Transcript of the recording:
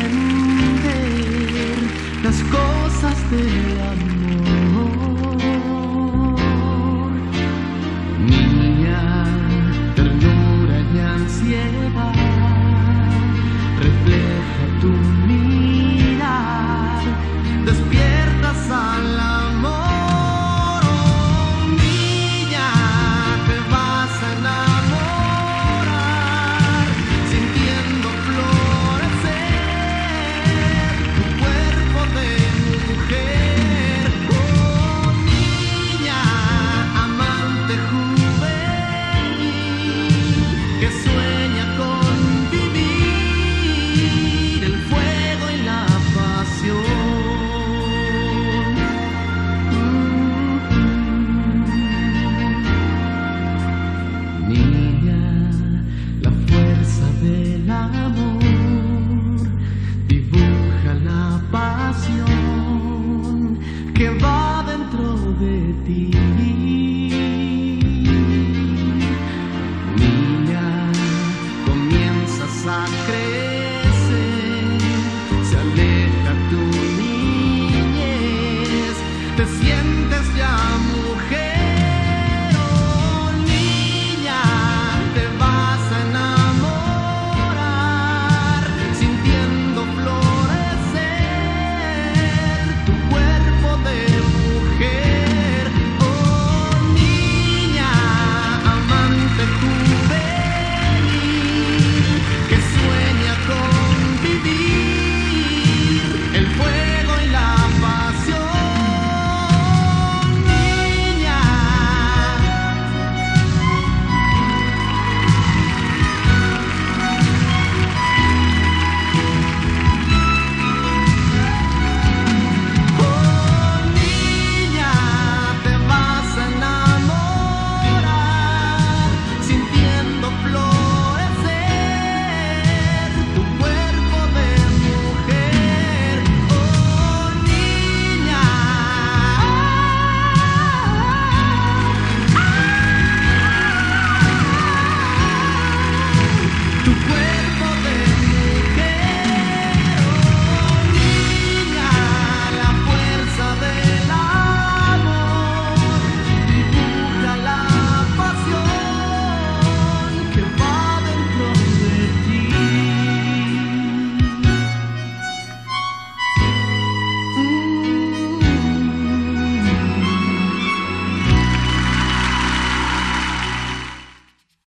entender las cosas del amor. Sueña con vivir el fuego y la pasión, niña. La fuerza del amor dibuja la pasión que va dentro de ti.